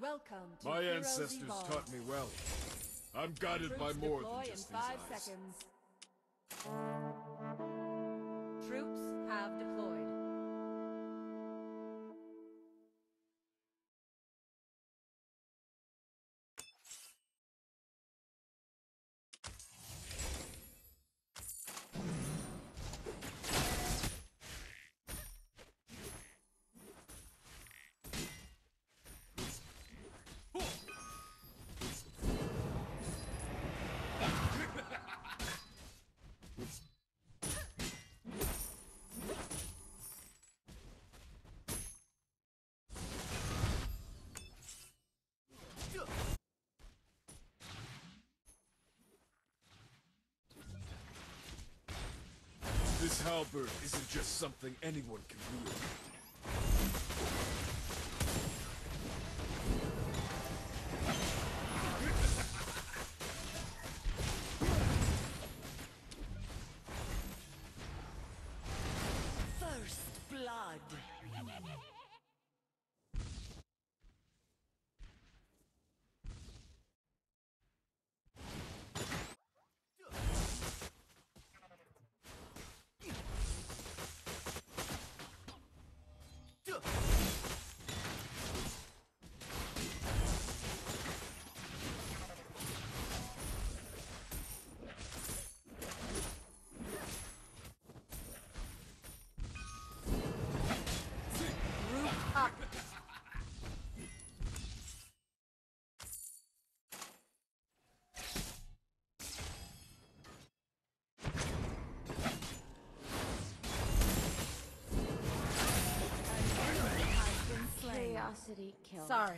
Welcome to My ancestors Evolve. taught me well. I'm guided by Troops more than just in these five eyes. seconds. Troops have deployed. This halberd isn't just something anyone can wield. Curiosity kill. Sorry.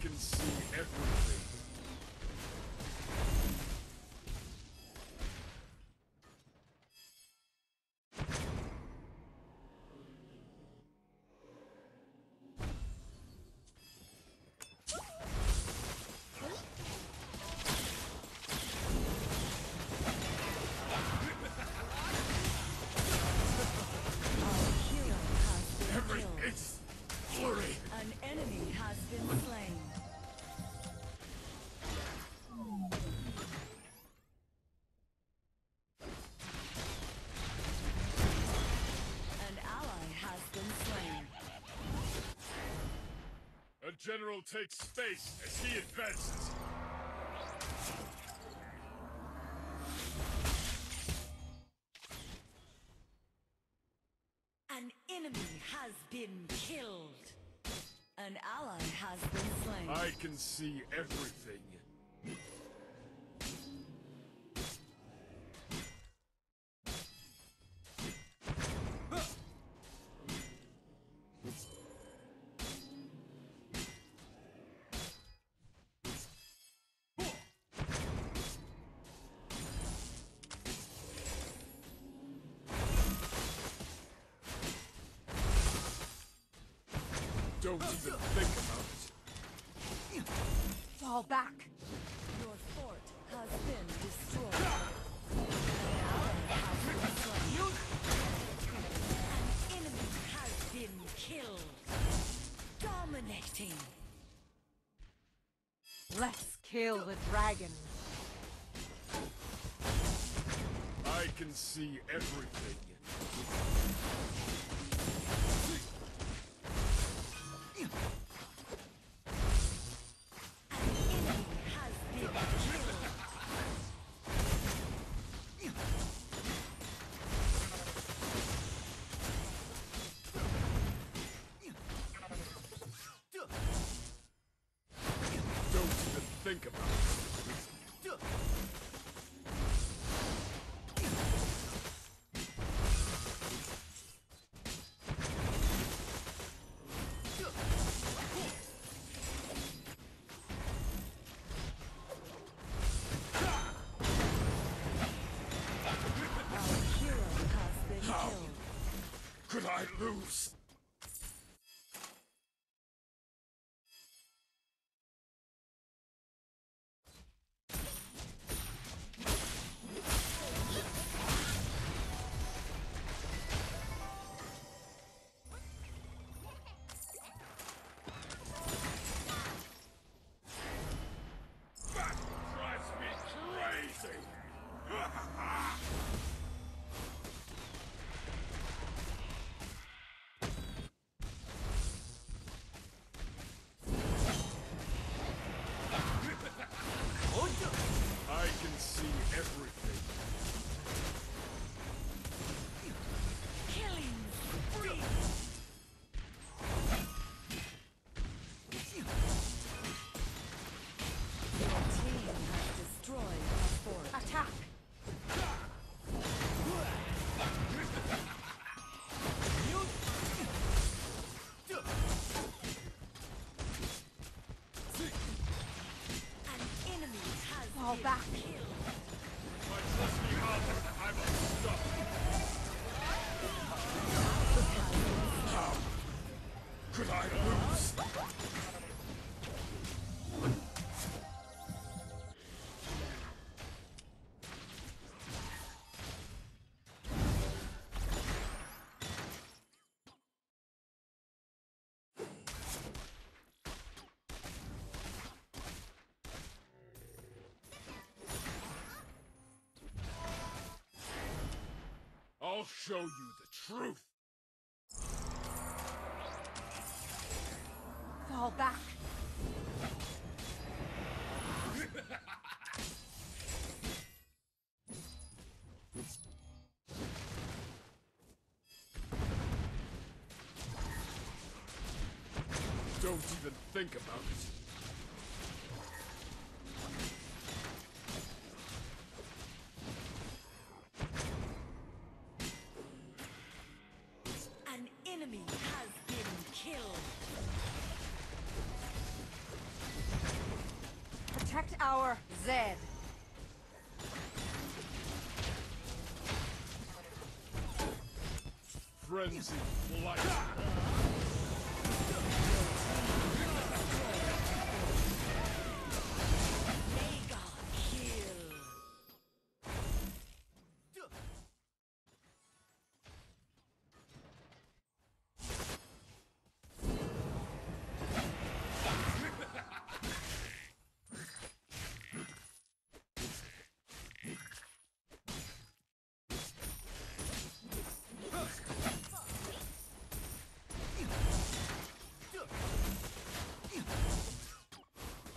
Can see everything. General takes space as he advances. An enemy has been killed. An ally has been slain. I can see everything. Don't even think about it. Fall back. Your fort has been destroyed. An ally has been slain. An enemy has been killed. Dominating. Let's kill the dragon. I can see everything. think about it. Could I lose? Show you the truth. Fall back! Don't even think about it. Our Frenzy flight.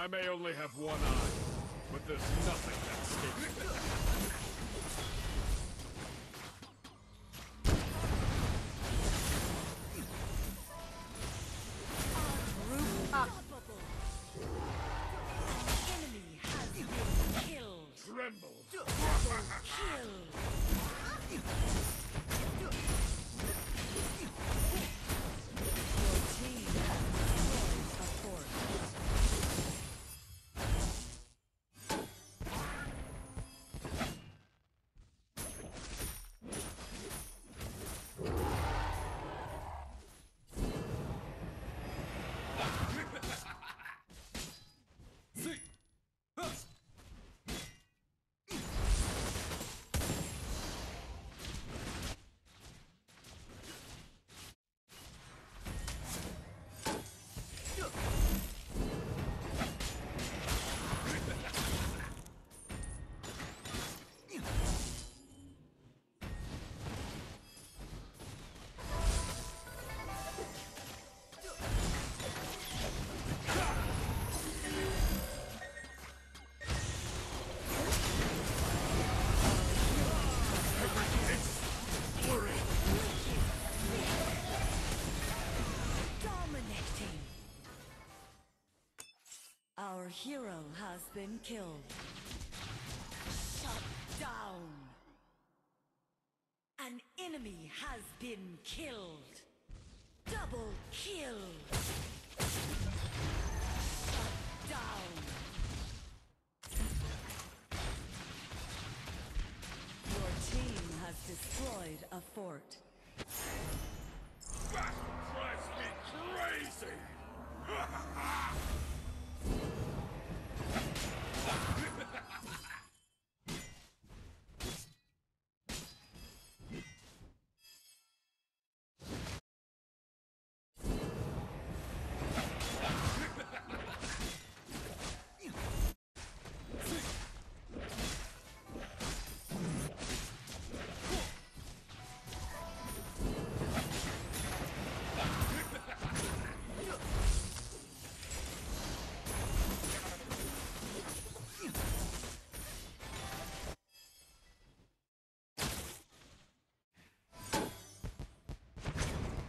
I may only have one eye, but there's nothing that escapes me. Been killed. Shut down. An enemy has been killed. Double kill.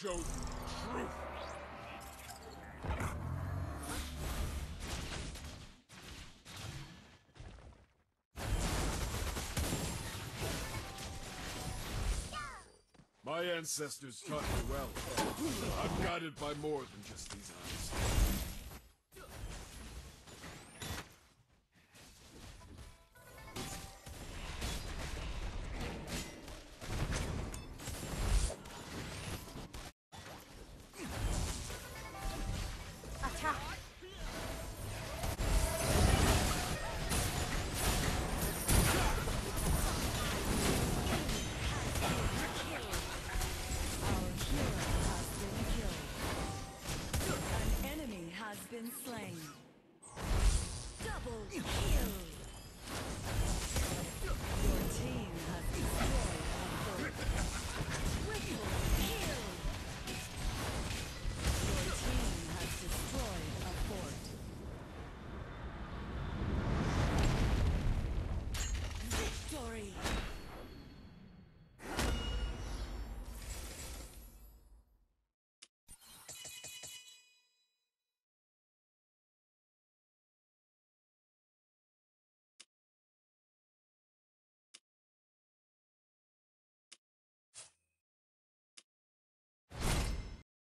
Show you truth. My ancestors taught me well. I'm guided by more than just these eyes.